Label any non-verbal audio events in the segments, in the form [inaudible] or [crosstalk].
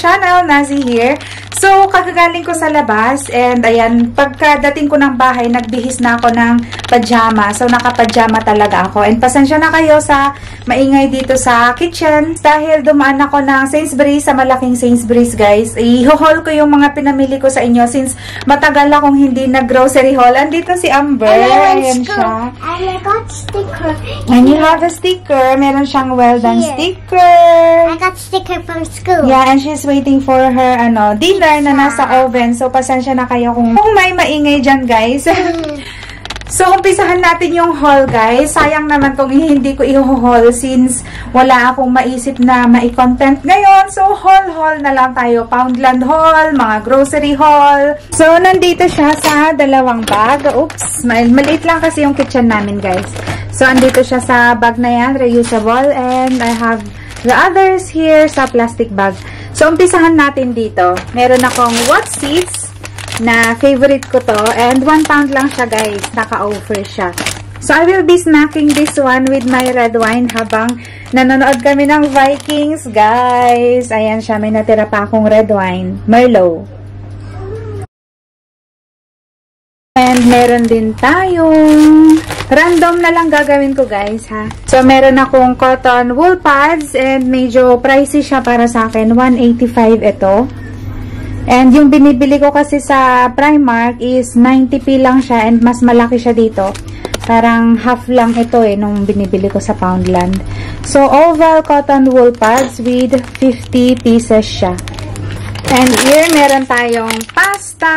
channel, Nazi here. So, kagagaling ko sa labas and ayan, pagkadating ko ng bahay, nagbihis na ako ng pajama. So, nakapajama talaga ako. And pasensya na kayo sa maingay dito sa kitchen dahil dumaan ako ng Sainsbury's sa malaking Sainsbury's guys. I-haul ko yung mga pinamili ko sa inyo since matagal akong hindi nag-grocery haul. Andito si Amber. Ayan siya. And I got sticker. And you have a sticker. Meron siyang well done Here. sticker. I got sticker from school. Yeah, and she's waiting for her ano dinner na nasa oven. So, pasensya na kayo kung, kung may maingay dyan, guys. [laughs] so, umpisahan natin yung haul, guys. Sayang naman kung hindi ko i-haul since wala akong maisip na mai-content ngayon. So, haul-haul na lang tayo. Poundland haul, mga grocery haul. So, nandito siya sa dalawang bag. Oops, mal maliit lang kasi yung kitchen namin, guys. So, andito siya sa bag na yan, reusable. And I have the others here sa plastic bag. So, umpisahan natin dito. Meron akong what seeds na favorite ko to. And 1 pound lang siya, guys. Naka-offer siya. So, I will be snacking this one with my red wine habang nanonood kami ng Vikings, guys. Ayan siya. May natira pa akong red wine. Merlot. And meron din tayong random na lang gagawin ko guys ha. So meron akong cotton wool pads and medyo pricey siya para sa akin. 185 ito. And yung binibili ko kasi sa Primark is 90p lang siya and mas malaki siya dito. Parang half lang ito eh nung binibili ko sa Poundland. So oval cotton wool pads with 50 pieces siya. And here meron tayong pasta.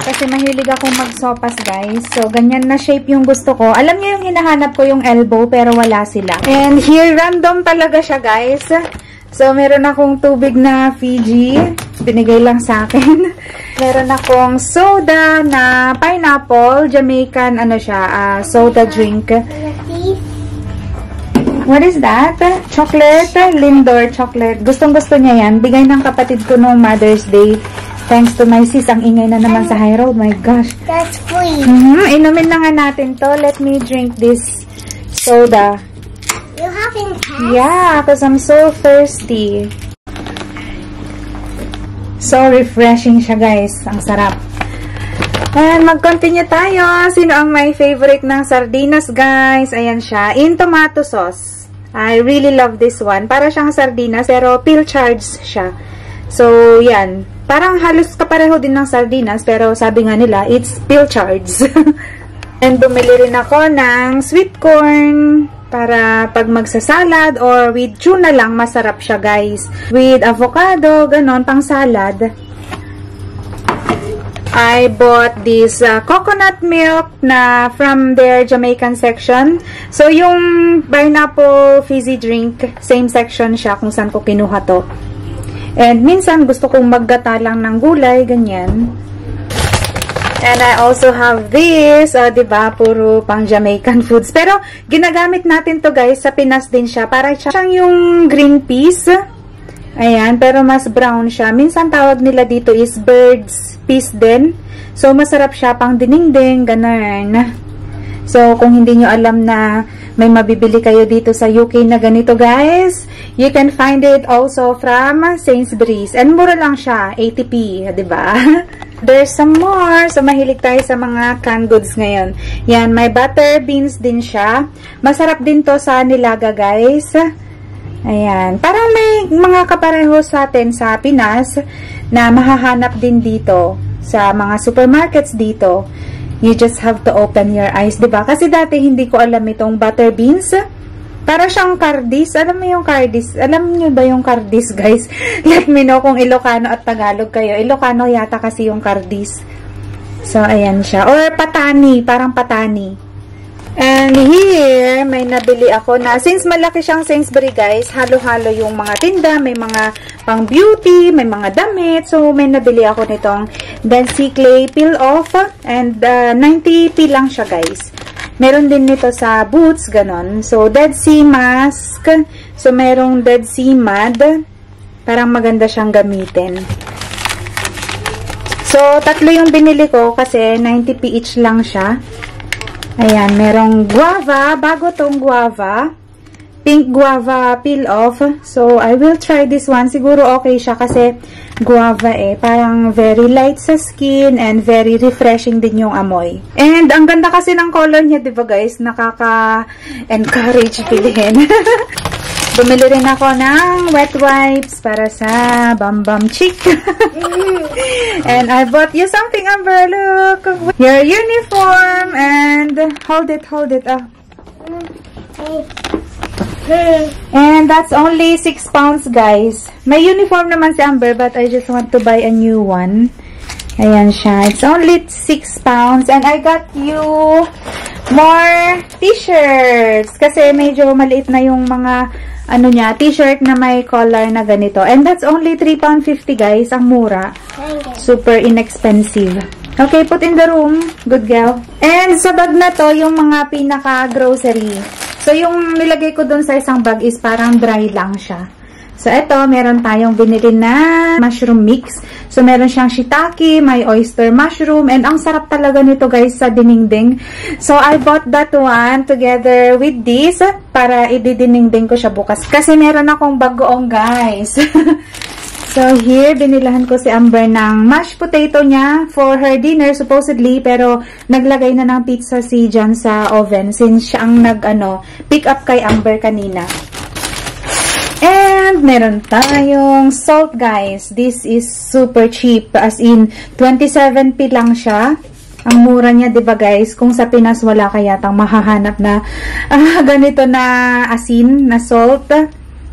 Kasi mahilig akong magsopas, guys. So, ganyan na shape yung gusto ko. Alam niyo yung hinahanap ko yung elbow, pero wala sila. And here, random talaga siya, guys. So, meron akong tubig na Fiji. Binigay lang sa akin. [laughs] meron akong soda na pineapple. Jamaican, ano siya, uh, soda drink. What is that? Chocolate? Lindor chocolate. Gustong gusto niya yan. Bigay ng kapatid ko noong Mother's Day. Thanks to my sis. Ang ingay na naman sa high road. My gosh. That's free. Mm -hmm. Inumin na nga natin to. Let me drink this soda. You having pets? Yeah, because I'm so thirsty. So refreshing siya guys. Ang sarap. And mag-continue tayo. Sino ang my favorite ng sardinas guys? Ayan siya. In tomato sauce. I really love this one. Para siyang sardinas pero pill charged siya. So, yan. Parang halos kapareho din ng sardinas pero sabi nga nila, it's pill charged. [laughs] And bumili rin ako ng sweet corn para pag magsasalad or with tuna lang, masarap siya guys. With avocado, ganon, pang salad. I bought this uh, coconut milk na from their Jamaican section. So, yung pineapple fizzy drink, same section siya kung saan ko kinuha to. And minsan gusto kong maggata lang ng gulay, ganyan. And I also have this, uh, 'di ba, puro pang Jamaican [laughs] foods. Pero ginagamit natin 'to, guys, sa Pinas din siya. Para siyang yung green peas. Ayan, pero mas brown siya. Minsan tawag nila dito is bird's peas din. So masarap siya pang dinengdeng, ganun. So kung hindi nyo alam na may mabibili kayo dito sa UK na ganito, guys, You can find it also from Sainsbury's. And mura lang siya, 80p, 'di ba? [laughs] There's some more. So, mahilig tayo sa mga canned goods ngayon. Yan, may butter beans din siya. Masarap din to sa nilaga, guys. Ayan. Parang may mga kapareho sa atin sa Pinas na mahahanap din dito sa mga supermarkets dito. You just have to open your eyes, 'di ba? Kasi dati hindi ko alam itong butter beans. Para siyang cardis. Alam mo yung cardis? Alam niyo ba yung cardis, [laughs] guys? Let me know kung Ilocano at Tagalog kayo. Ilocano yata kasi yung cardis. So, ayan siya. Or patani. Parang patani. And here, may nabili ako na, since malaki siyang Sainsbury guys, halo-halo yung mga tinda, may mga pang beauty, may mga damit. So, may nabili ako nitong Dancy Clay Peel Off. And uh, 90p lang siya guys. Meron din nito sa boots, ganon. So, Dead Sea Mask. So, merong Dead Sea Mud. Parang maganda siyang gamitin. So, tatlo yung binili ko kasi 90p each lang siya. Ayan, merong guava. Bago tong guava. pink guava peel off. So, I will try this one. Siguro okay siya kasi guava eh. Parang very light sa skin and very refreshing din yung amoy. And ang ganda kasi ng color niya, di ba guys? Nakaka-encourage [laughs] bilhin. Bumili rin ako ng wet wipes para sa Bam Bam Chick. and I bought you something, Amber. Look! Your uniform and hold it, hold it. Oh. And that's only 6 pounds, guys. May uniform naman si Amber, but I just want to buy a new one. Ayan siya. It's only 6 pounds. And I got you more t-shirts. Kasi medyo maliit na yung mga ano niya, t-shirt na may collar na ganito. And that's only 3 pound 50 guys. Ang mura. Super inexpensive. Okay, put in the room. Good girl. And sa bag na to, yung mga pinaka-grocery. So, yung nilagay ko dun sa isang bag is parang dry lang siya. So, ito, meron tayong binili na mushroom mix. So, meron siyang shiitake, may oyster mushroom, and ang sarap talaga nito guys sa diningding. So, I bought that one together with this para ididiningding ko siya bukas. Kasi meron akong bagoong guys. [laughs] So, here, binilahan ko si Amber ng mashed potato niya for her dinner, supposedly, pero naglagay na ng pizza si John sa oven since siya ang nag, ano, pick up kay Amber kanina. And meron tayong salt guys. This is super cheap. As in, 27p lang siya. Ang mura niya, 'di ba guys? Kung sa Pinas wala kaya tang mahahanap na [laughs] ah, ganito na asin, na salt.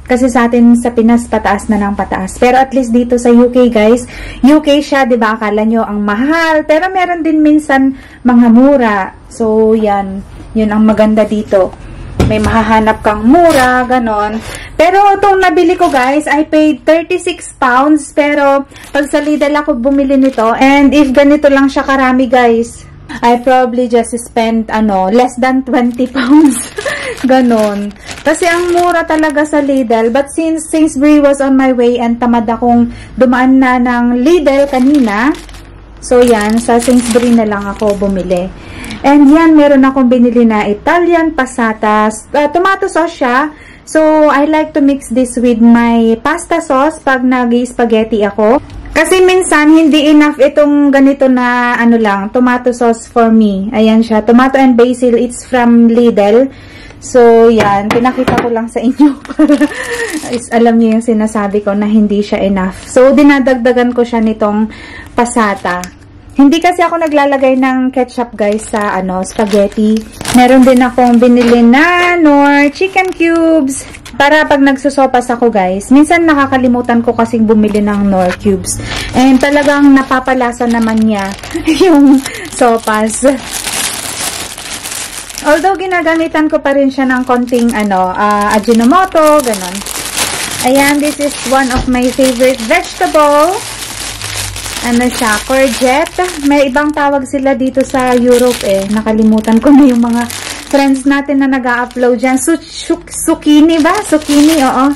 Kasi sa atin sa Pinas pataas na ng pataas. Pero at least dito sa UK guys, UK siya, 'di ba? Akala nyo ang mahal, pero meron din minsan mga mura. So, 'yan. 'Yun ang maganda dito may mahahanap kang mura, ganon. Pero itong nabili ko guys, I paid 36 pounds. Pero pag sa Lidl ako bumili nito, and if ganito lang siya karami guys, I probably just spent ano, less than 20 pounds. [laughs] ganon. Kasi ang mura talaga sa Lidl. But since Sainsbury was on my way and tamad akong dumaan na ng Lidl kanina, So, yan. Sa Sainsbury na lang ako bumili. And yan, meron akong binili na Italian passata. Uh, tomato sauce siya. So, I like to mix this with my pasta sauce pag nag-spaghetti ako. Kasi minsan, hindi enough itong ganito na, ano lang, tomato sauce for me. Ayan siya. Tomato and basil. It's from Lidl. So, yan. Pinakita ko lang sa inyo. [laughs] is, alam niyo yung sinasabi ko na hindi siya enough. So, dinadagdagan ko siya nitong pasata. Hindi kasi ako naglalagay ng ketchup guys sa ano, spaghetti. Meron din akong binili na nor chicken cubes. Para pag nagsusopas ako guys, minsan nakakalimutan ko kasing bumili ng nor cubes. And talagang napapalasa naman niya [laughs] yung sopas. Although ginagamitan ko pa rin siya ng konting ano, uh, ajinomoto, ganun. Ayan, this is one of my favorite vegetable ano siya, courgette. May ibang tawag sila dito sa Europe eh. Nakalimutan ko na yung mga friends natin na nag-upload dyan. Su zucchini ba? Zucchini, oo.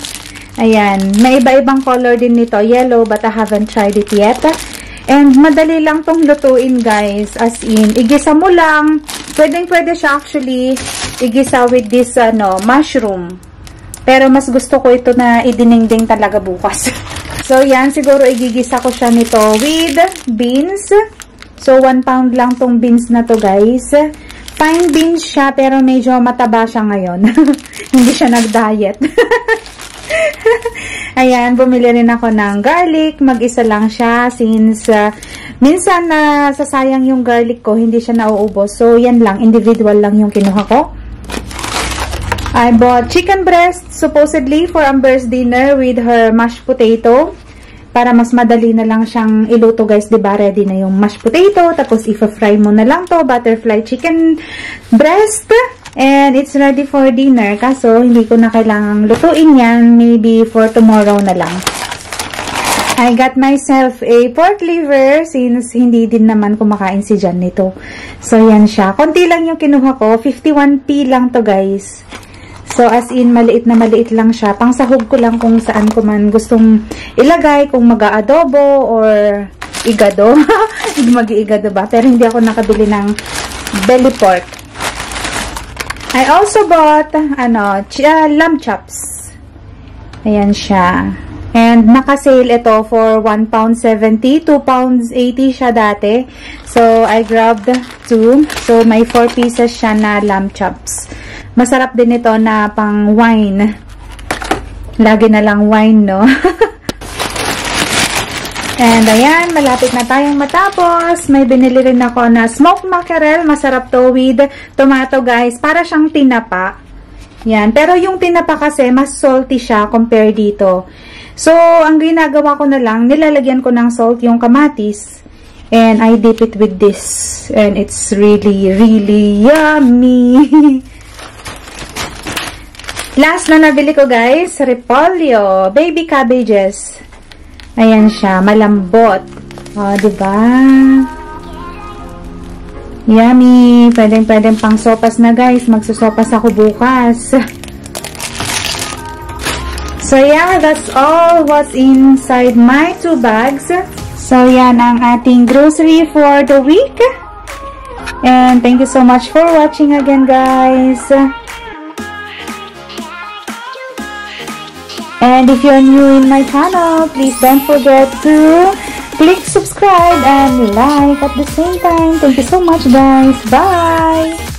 Ayan. May iba-ibang color din nito. Yellow, but I haven't tried it yet. And madali lang tong lutuin, guys. As in, igisa mo lang. Pwedeng-pwede siya actually igisa with this, ano, mushroom. Pero mas gusto ko ito na idiningding talaga bukas. [laughs] So, yan. Siguro igigisa ko siya nito with beans. So, 1 pound lang tong beans na to, guys. Fine beans siya, pero medyo mataba siya ngayon. [laughs] Hindi siya nag-diet. [laughs] [laughs] Ayan, bumili rin ako ng garlic. Mag-isa lang siya since uh, minsan na uh, sasayang yung garlic ko, hindi siya nauubos. So, yan lang. Individual lang yung kinuha ko. I bought chicken breast supposedly for Amber's dinner with her mashed potato. Para mas madali na lang siyang iluto guys, 'di ba? Ready na yung mashed potato, tapos i-fry mo na lang 'to, butterfly chicken breast. And it's ready for dinner. Kaso hindi ko na kailangang lutuin 'yan, maybe for tomorrow na lang. I got myself a pork liver since hindi din naman kumakain si Jan nito. So, yan siya. Konti lang yung kinuha ko. 51p lang to guys. So, as in, maliit na maliit lang siya. Pang sahog ko lang kung saan ko man gustong ilagay, kung mag-aadobo or igado. [laughs] Mag-iigado ba? Pero hindi ako nakabili ng belly pork. I also bought, ano, ch uh, lamb chops. Ayan siya. And naka-sale ito for 1 pound 70, 2 pounds 80 siya dati. So, I grabbed two. So, may 4 pieces siya na lamb chops. Masarap din ito na pang wine. Lagi na lang wine, no? [laughs] And ayan, malapit na tayong matapos. May binili rin ako na smoked mackerel. Masarap to with tomato guys. Para siyang tinapa. Yan. Pero yung tinapa kasi, mas salty siya compare dito. So, ang ginagawa ko na lang, nilalagyan ko ng salt yung kamatis. And I dip it with this. And it's really, really yummy. [laughs] Last na nabili ko guys, repolyo. Baby cabbages. Ayan siya, malambot. O, oh, diba? Yummy! Pwedeng-pwedeng pang sopas na guys. Magsusopas ako bukas. [laughs] So, yeah, that's all what's inside my two bags. So, yan ang ating grocery for the week. And thank you so much for watching again, guys. And if you're new in my channel, please don't forget to click subscribe and like at the same time. Thank you so much guys. Bye!